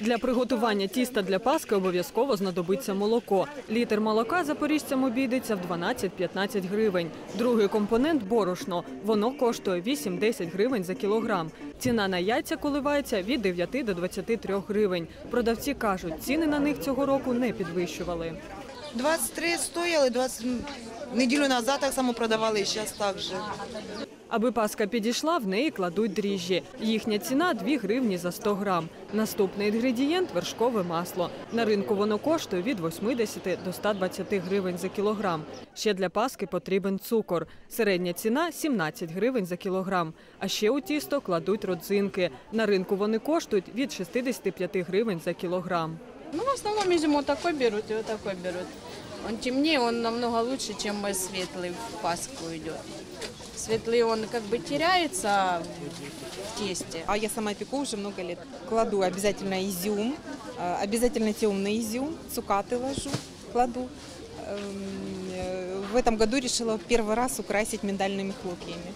Для приготування тіста для паски обов'язково знадобиться молоко. Літр молока запоріжцям обійдеться в 12-15 гривень. Другий компонент борошно. Воно коштує 8-10 гривень за кілограм. Ціна на яйця коливається від 9 до 23 гривень. Продавці кажуть, ціни на них цього року не підвищували. 23 стояли, 20 неділю назад так само продавали, і зараз так же. Аби паска підійшла, в неї кладуть дріжджі. Їхня ціна 2 гривні за 100 грам. Наступний інгредієнт – вершкове масло. На ринку воно коштує від 80 до 120 гривень за кілограм. Ще для паски потрібен цукор. Середня ціна – 17 гривень за кілограм. А ще у тісто кладуть родзинки. На ринку вони коштують від 65 гривень за кілограм. Ну, в основном, видимо, вот такой берут и вот такой берут. Он темнее, он намного лучше, чем в Пасху идет. Светлый он как бы теряется в тесте. А я сама пеку уже много лет. Кладу обязательно изюм, э, обязательно темный изюм, цукаты ложу, кладу. Эм, э, В этом году решила первый раз украсить миндальными хлопьями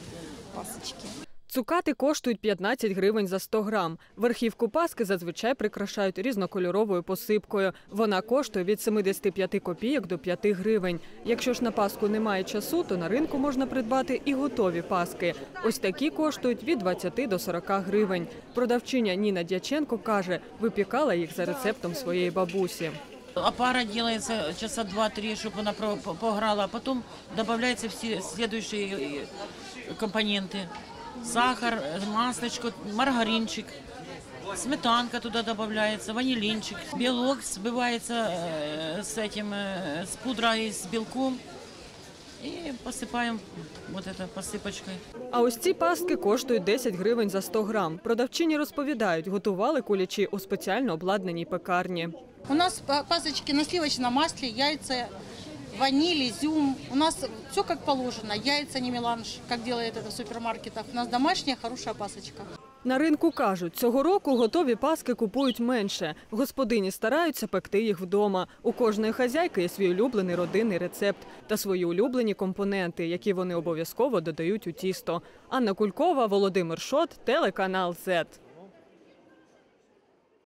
пасочки. Цукати коштують 15 гривень за 100 грам. Верхівку паски зазвичай прикрашають різнокольоровою посипкою. Вона коштує від 75 копійок до 5 гривень. Якщо ж на паску немає часу, то на ринку можна придбати і готові паски. Ось такі коштують від 20 до 40 гривень. Продавчиня Ніна Дяченко каже, випікала їх за рецептом своєї бабусі. Опара делается часа два-три, чтобы она про- по- пограла, а потом добавляются все следующие э, компоненты. Сахар, э, маслечко, маргаринчик, сметанка туда добавляется, ванилинчик. Белок сбивается э, с этим, э, с пудрой, с белком. И посыпаем вот это посыпочкой. А ось ці пастки коштують 10 гривень за 100 грам. Продавчині розповідають, готували кулячі у спеціально обладнаній пекарні. У нас па- пасочки на сливочном масле, яйца, ваниль, изюм. У нас все как положено. Яйца не меланж, как делает это в супермаркетах. У нас домашняя хорошая пасочка. На ринку кажуть, цього року готові паски купують менше. Господині стараються пекти їх вдома. У кожної хазяйки є свій улюблений родинний рецепт та свої улюблені компоненти, які вони обов'язково додають у тісто. Анна Кулькова, Володимир Шот, телеканал ЗЕТ.